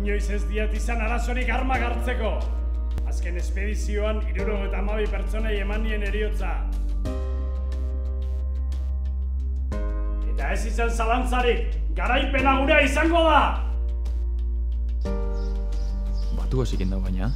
inoiz ez diat izan arazorik armak hartzeko. Azken espedizioan, iruro eta amabi pertsonei eman nien eriotza. Eta ez izan zalantzarik, garaipena gura izango da! Batu hasikin baina.